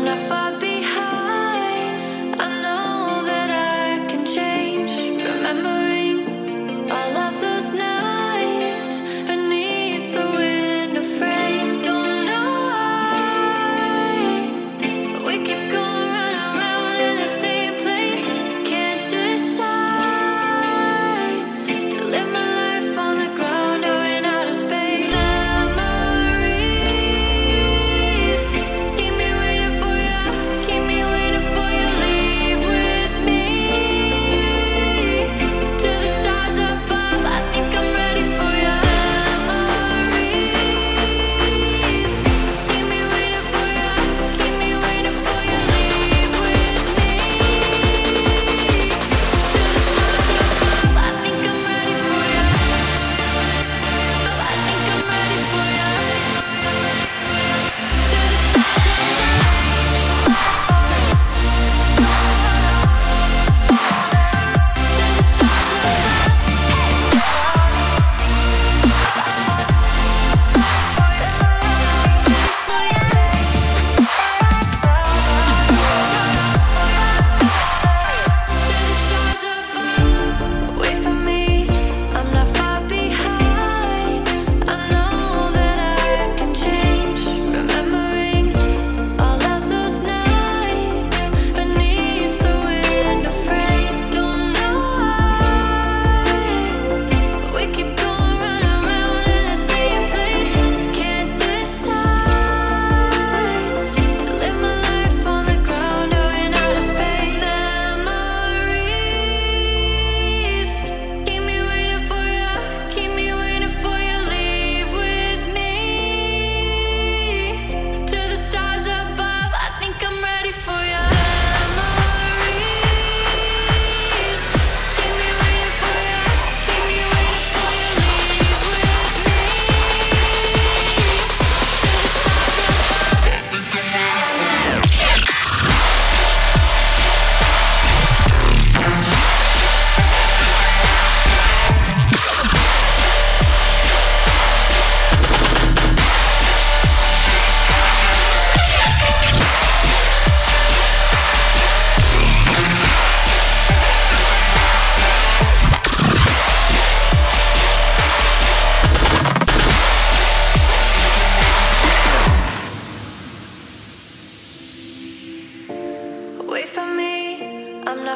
I'm not far behind.